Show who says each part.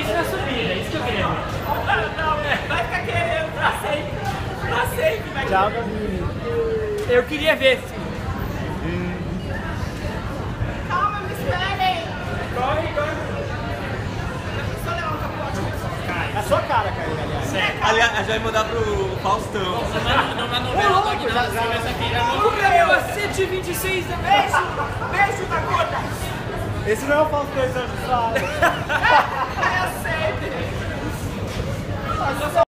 Speaker 1: isso na é subida, é isso que eu queria ver.
Speaker 2: Não, é, vai ficar querendo pra sempre. Pra sempre vai
Speaker 3: Tchau, Gabi.
Speaker 1: Eu queria ver.
Speaker 2: Calma, me esperem. Corre, corre. Só levar um capote.
Speaker 3: É a sua cara, cara, aliás.
Speaker 4: Aliás, a gente vai mandar pro Faustão.
Speaker 1: Nossa, mas não Numa novela do Aguinaldo, você começa aqui. O Gabriel é 126 da né?
Speaker 2: Beijo, beijo da gorda.
Speaker 3: Esse não é o Faustão, esse anos, sabe?
Speaker 2: É, eu